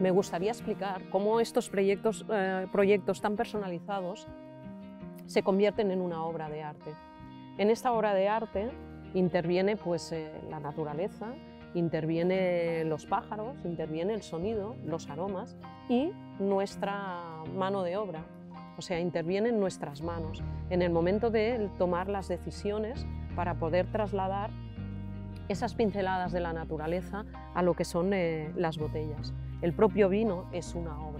me gustaría explicar cómo estos proyectos, eh, proyectos tan personalizados se convierten en una obra de arte. En esta obra de arte interviene pues, eh, la naturaleza, interviene los pájaros, interviene el sonido, los aromas y nuestra mano de obra, o sea, intervienen nuestras manos en el momento de tomar las decisiones para poder trasladar esas pinceladas de la naturaleza a lo que son eh, las botellas. El propio vino es una obra.